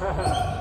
Ha ha ha.